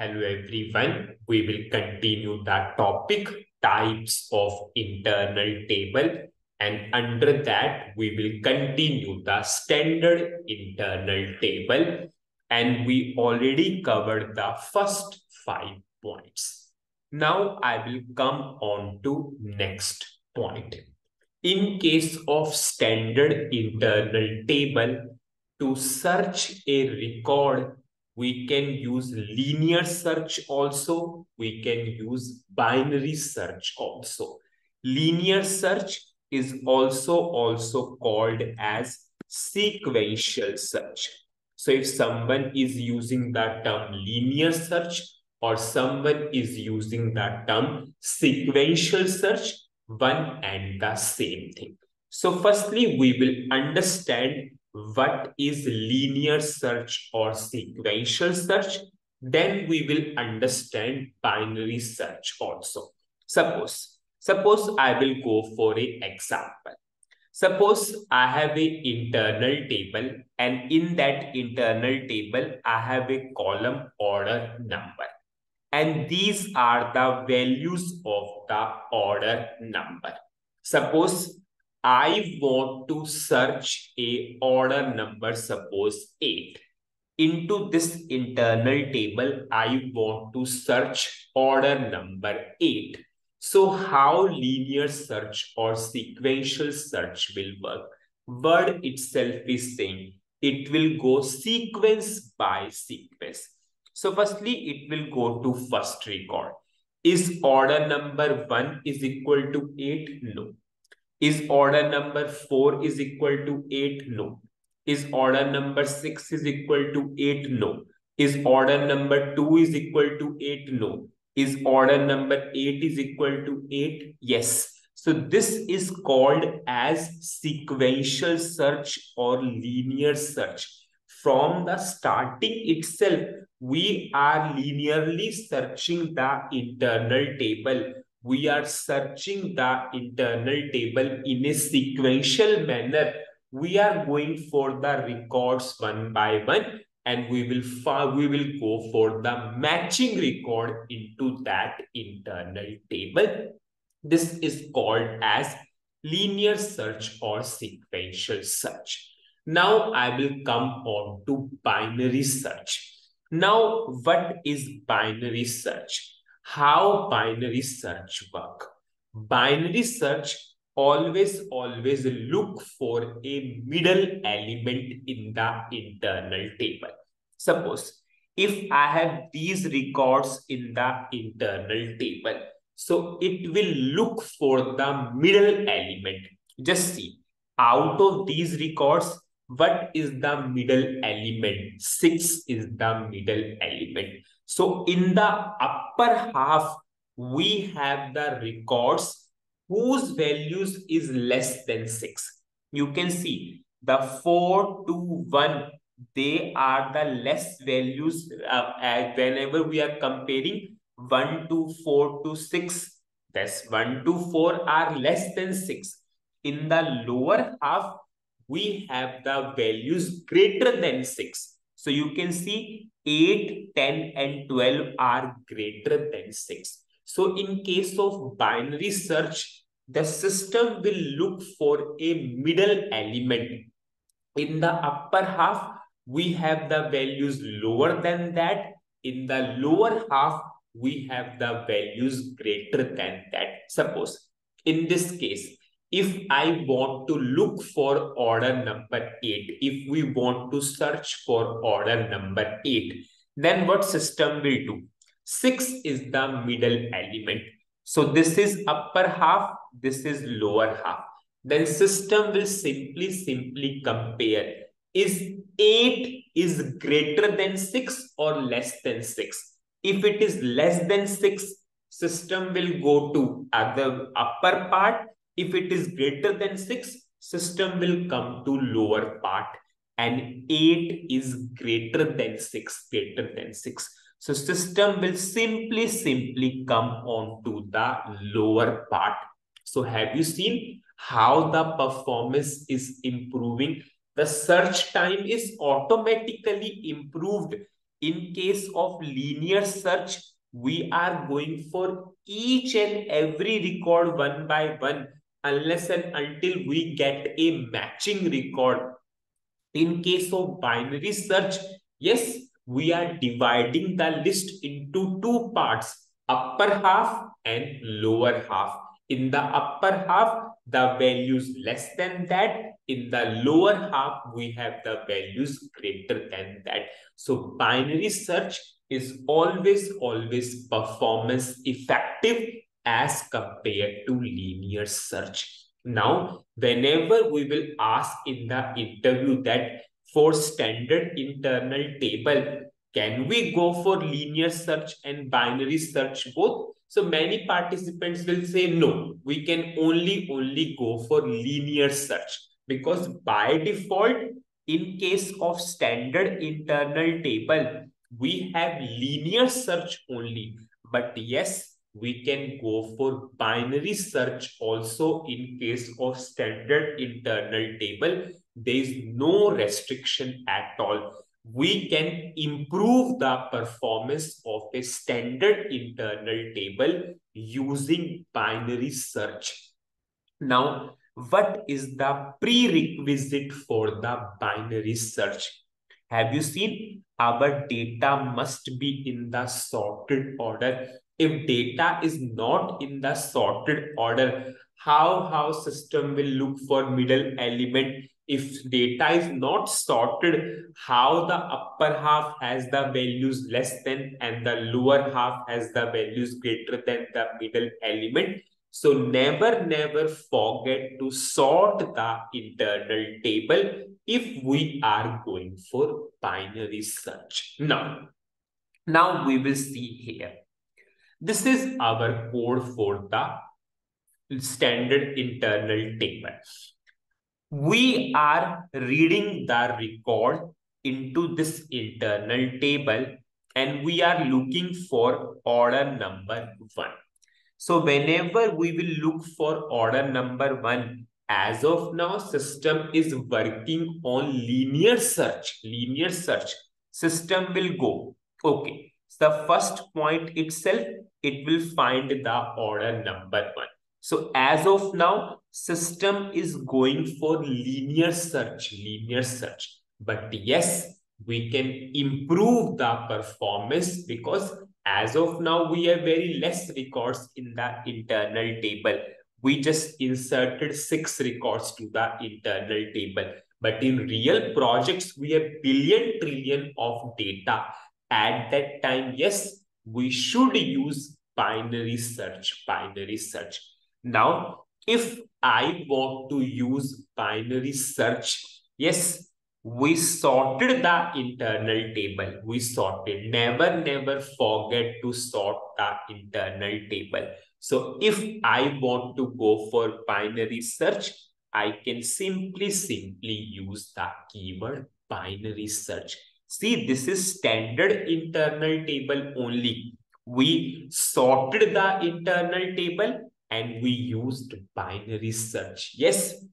Hello everyone. We will continue the topic types of internal table and under that we will continue the standard internal table and we already covered the first five points. Now I will come on to next point. In case of standard internal table, to search a record we can use linear search also. We can use binary search also. Linear search is also also called as sequential search. So if someone is using that term linear search or someone is using that term sequential search, one and the same thing. So firstly, we will understand what is linear search or sequential search, then we will understand binary search also. Suppose, suppose I will go for a example. Suppose I have a internal table and in that internal table, I have a column order number. And these are the values of the order number. Suppose I want to search a order number, suppose 8. Into this internal table, I want to search order number 8. So how linear search or sequential search will work? Word itself is saying it will go sequence by sequence. So firstly, it will go to first record. Is order number 1 is equal to 8? No. Is order number 4 is equal to 8? No. Is order number 6 is equal to 8? No. Is order number 2 is equal to 8? No. Is order number 8 is equal to 8? Yes. So this is called as sequential search or linear search. From the starting itself, we are linearly searching the internal table we are searching the internal table in a sequential manner. We are going for the records one by one and we will we will go for the matching record into that internal table. This is called as linear search or sequential search. Now I will come on to binary search. Now, what is binary search? How binary search work. Binary search always, always look for a middle element in the internal table. Suppose if I have these records in the internal table, so it will look for the middle element. Just see, out of these records, what is the middle element? 6 is the middle element. So in the upper half, we have the records whose values is less than 6. You can see the 4 to 1, they are the less values uh, whenever we are comparing 1 to 4 to 6. That's 1 to 4 are less than 6. In the lower half, we have the values greater than 6. So you can see 8, 10 and 12 are greater than 6. So in case of binary search, the system will look for a middle element. In the upper half, we have the values lower than that. In the lower half, we have the values greater than that. Suppose in this case, if I want to look for order number 8, if we want to search for order number 8, then what system will do? 6 is the middle element. So this is upper half, this is lower half. Then system will simply, simply compare. Is 8 is greater than 6 or less than 6? If it is less than 6, system will go to other upper part. If it is greater than 6, system will come to lower part and 8 is greater than 6, greater than 6. So system will simply, simply come on to the lower part. So have you seen how the performance is improving? The search time is automatically improved In case of linear search, we are going for each and every record one by one unless and until we get a matching record. In case of binary search, yes, we are dividing the list into two parts, upper half and lower half. In the upper half, the values less than that. In the lower half, we have the values greater than that. So binary search is always, always performance effective as compared to linear search. Now, whenever we will ask in the interview that for standard internal table, can we go for linear search and binary search both? So many participants will say, no, we can only, only go for linear search because by default, in case of standard internal table, we have linear search only. But yes, we can go for binary search also in case of standard internal table. There is no restriction at all. We can improve the performance of a standard internal table using binary search. Now, what is the prerequisite for the binary search? Have you seen our data must be in the sorted order? If data is not in the sorted order, how, how system will look for middle element? If data is not sorted, how the upper half has the values less than and the lower half has the values greater than the middle element? So never, never forget to sort the internal table if we are going for binary search. Now, now we will see here. This is our code for the standard internal table. We are reading the record into this internal table and we are looking for order number one. So whenever we will look for order number one, as of now, system is working on linear search. Linear search. System will go. Okay. The first point itself, it will find the order number one. So as of now, system is going for linear search, linear search. But yes, we can improve the performance because as of now, we have very less records in the internal table. We just inserted six records to the internal table. But in real projects, we have billion trillion of data. At that time, yes, we should use binary search, binary search. Now, if I want to use binary search, yes, we sorted the internal table. We sorted. Never, never forget to sort the internal table. So if I want to go for binary search, I can simply, simply use the keyword binary search. See, this is standard internal table only. We sorted the internal table and we used binary search. Yes,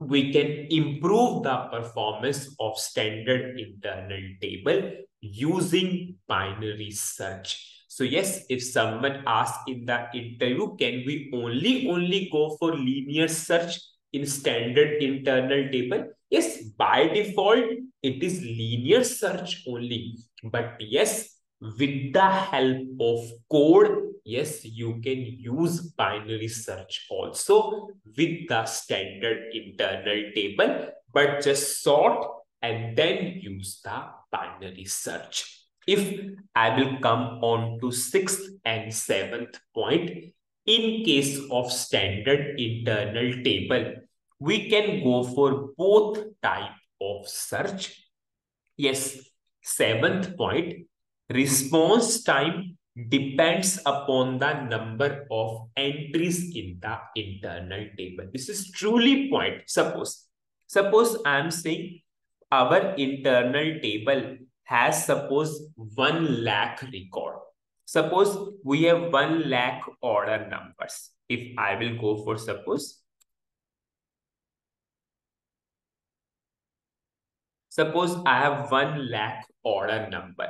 we can improve the performance of standard internal table using binary search. So yes, if someone asks in the interview, can we only, only go for linear search in standard internal table? Yes, by default, it is linear search only. But yes, with the help of code, yes, you can use binary search also with the standard internal table, but just sort and then use the binary search. If I will come on to sixth and seventh point, in case of standard internal table, we can go for both type of search. Yes, seventh point, response time depends upon the number of entries in the internal table. This is truly point. Suppose, suppose I am saying our internal table has suppose 1 lakh record. Suppose we have 1 lakh order numbers. If I will go for suppose, suppose I have 1 lakh order number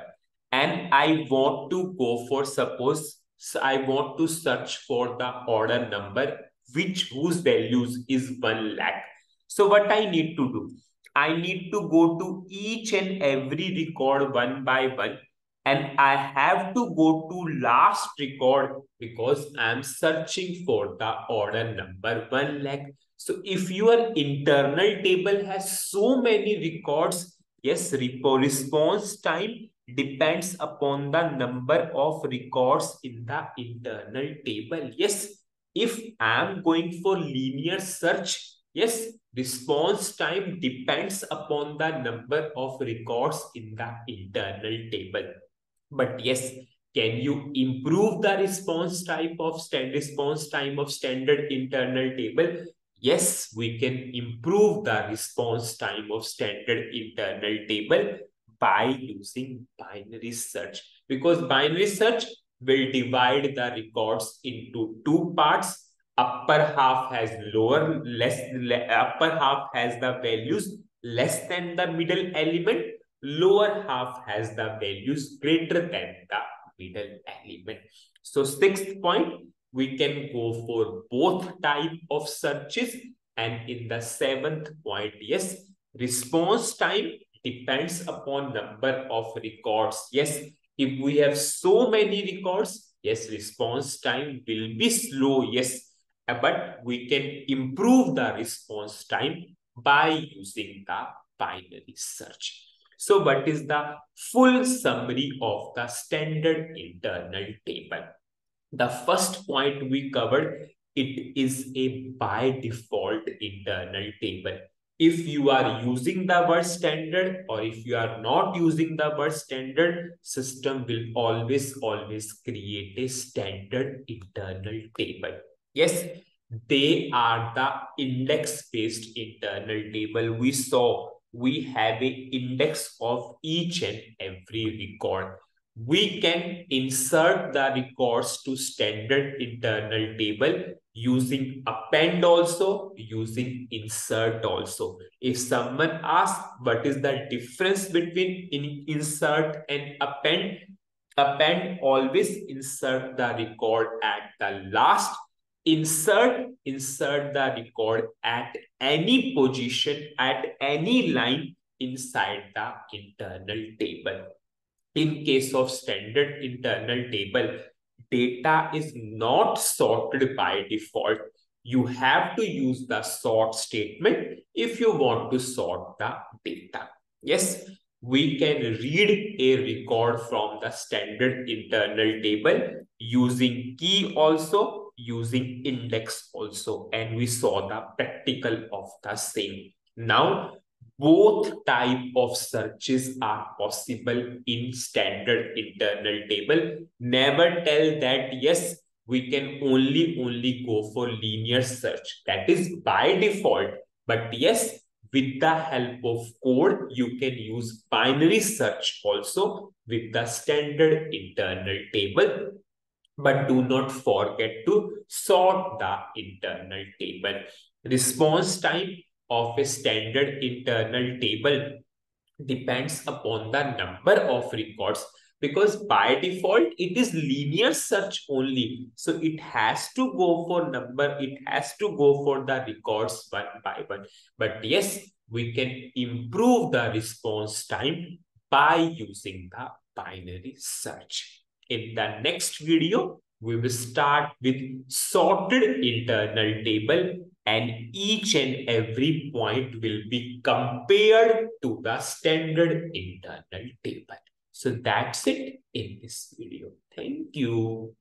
and I want to go for suppose I want to search for the order number which whose values is 1 lakh. So what I need to do? I need to go to each and every record one by one and I have to go to last record because I'm searching for the order number 1 lakh. So if your internal table has so many records, yes, response time depends upon the number of records in the internal table. Yes, if I am going for linear search, yes, response time depends upon the number of records in the internal table. But yes, can you improve the response type of stand response time of standard internal table? Yes, we can improve the response time of standard internal table by using binary search because binary search will divide the records into two parts. Upper half has lower less upper half has the values less than the middle element. Lower half has the values greater than the middle element. So sixth point we can go for both type of searches and in the seventh point yes response time depends upon number of records. Yes, if we have so many records, yes, response time will be slow. Yes, uh, but we can improve the response time by using the binary search. So what is the full summary of the standard internal table? The first point we covered, it is a by default internal table if you are using the word standard or if you are not using the word standard, system will always, always create a standard internal table. Yes, they are the index-based internal table. We saw we have a index of each and every record. We can insert the records to standard internal table using append also, using insert also. If someone asks what is the difference between in insert and append, append always insert the record at the last. Insert, insert the record at any position, at any line inside the internal table. In case of standard internal table, data is not sorted by default. You have to use the sort statement if you want to sort the data. Yes, we can read a record from the standard internal table using key also, using index also, and we saw the practical of the same. Now, both type of searches are possible in standard internal table. Never tell that yes we can only only go for linear search. That is by default. But yes with the help of code you can use binary search also with the standard internal table. But do not forget to sort the internal table. Response time of a standard internal table depends upon the number of records because by default it is linear search only. So it has to go for number it has to go for the records one by one. But yes we can improve the response time by using the binary search. In the next video we will start with sorted internal table and each and every point will be compared to the standard internal table. So that's it in this video. Thank you.